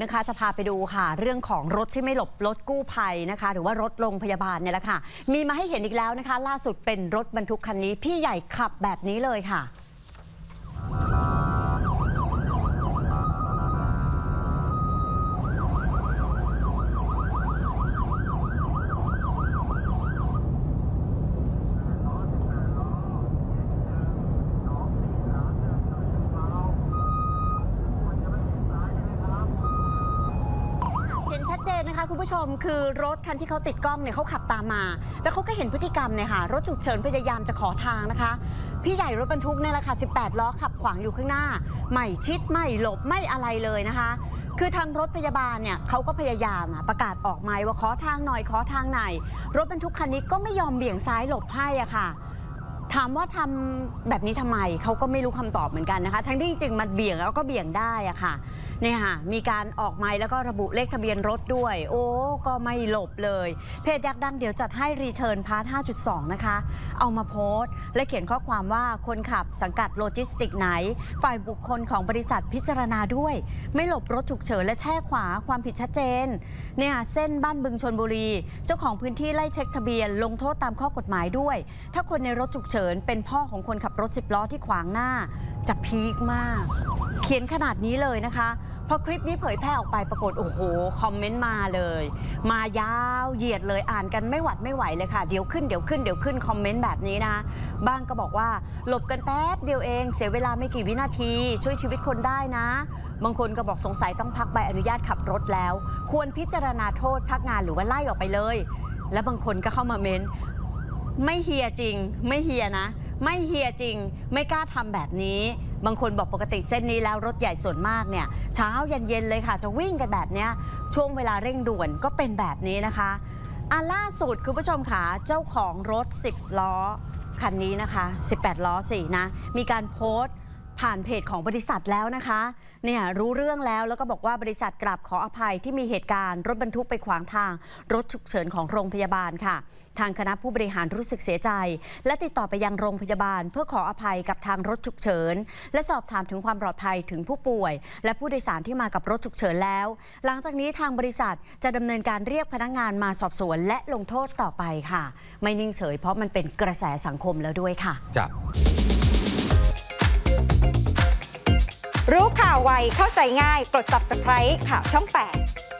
นะคะจะพาไปดูค่ะ เรื่องของรถที่ไม่หลบรถกู้ภัยนะคะ หรือว่ารถโรงพยาบาลเนี่ยแหละค่ะ มีมาให้เห็นอีกแล้วนะคะ ล่าสุดเป็นรถบรรทุกคันนี้ พี่ใหญ่ขับแบบนี้เลยค่ะ นชัดเจนนะคะคุณผู้ชมคือรถคันที่เขาติดกล้องเนี่ยเขาขับตามมา แล้วเขาก็เห็นพฤติกรรมเนี่ยค่ะรถฉุกเฉินพยายามจะขอทางนะคะ พี่ใหญ่รถบรรทุกเนี่ยแหละค่ะ 18 ล้อขับขวางอยู่ข้างหน้า ไม่ชิดไม่หลบไม่อะไรเลยนะคะ คือทางรถพยาบาลเนี่ยเขาก็พยายามอะประกาศออกไม้ว่าขอทางหน่อยขอทางหน่อยรถบรรทุกคันนี้ก็ไม่ยอมเบี่ยงซ้ายหลบให้อะค่ะถามว่าทำแบบนี้ทำไมเขาก็ไม่รู้คำตอบเหมือนกันนะคะ ทั้งที่จริงมันเบี่ยงแล้วก็เบี่ยงได้อะค่ะ เนี่ยค่ะมีการออกไมค์แล้วก็ระบุเลขทะเบียนรถด้วย โอ้ ก็ไม่หลบเลย เพจอยากดังเดี๋ยวจัดให้ return part 5.2 นะคะ เอามาโพสต์ และเขียนข้อความว่าคนขับสังกัดโลจิสติกไหน ฝ่ายบุคคลของบริษัทพิจารณาด้วย ไม่หลบรถฉุกเฉินและแช่ขวาความผิดชัดเจนเนี่ยเส้นบ้านบึงชนบุรี เจ้าของพื้นที่ไล่เช็คทะเบียน ลงโทษตามข้อกฎหมายด้วย ถ้าคนในรถฉุกเฉิน เป็นพ่อของคนขับรถสิบล้อที่ขวางหน้าจะพีคมาก เขียนขนาดนี้เลยนะคะ อคลิปนี้เผยแพร่ออกไปปรากฏโอ้โหคอมเมนต์มาเลย มายาวเหยียดเลยอ่านกันไม่หวัดไม่ไหวเลยค่ะ เดี๋ยวขึ้นเดี๋ยวขึ้นเดี๋ยวขึ้นคอมเมนต์แบบนี้นะคะบ้างก็บอกว่าหลบกันแป๊บเดียวเอง เสียเวลาไม่กี่วินาที ช่วยชีวิตคนได้นะ บางคนก็บอกสงสัยต้องพักใบอนุญาตขับรถแล้ว ควรพิจารณาโทษพักงานหรือว่าไล่ออกไปเลย และบางคนก็เข้ามาเมนไม่เฮียจริง ไม่เฮียนะ ไม่เฮียจริง ไม่กล้าทำแบบนี้ บางคนบอกปกติเส้นนี้แล้วรถใหญ่ส่วนมากเนี่ยเช้าเย็นๆเลยค่ะ จะวิ่งกันแบบเนี้ยช่วงเวลาเร่งด่วนก็เป็นแบบนี้นะคะอันล่าสุดคุณผู้ชมค่ะเจ้าของรถ 10 ล้อคันนี้นะคะ 18 ล้อสี่นะ มีการโพสต์ ผ่านเพจของบริษัทแล้วนะคะเนี่ยรู้เรื่องแล้วแล้วก็บอกว่าบริษัทกราบขออภัยที่มีเหตุการณ์รถบรรทุกไปขวางทาง รถฉุกเฉินของโรงพยาบาลค่ะ ทางคณะผู้บริหารรู้สึกเสียใจ และติดต่อไปยังโรงพยาบาล เพื่อขออภัยกับทางรถฉุกเฉิน และสอบถามถึงความปลอดภัยถึงผู้ป่วย และผู้โดยสารที่มากับรถฉุกเฉินแล้ว หลังจากนี้ทางบริษัทจะดำเนินการเรียกพนักงานมาสอบสวนและลงโทษต่อไปค่ะ ไม่นิ่งเฉย เพราะมันเป็นกระแสสังคมแล้วด้วยค่ะจ้ะ รู้ข่าวไวเข้าใจง่าย กด subscribe ข่าวช่อง 8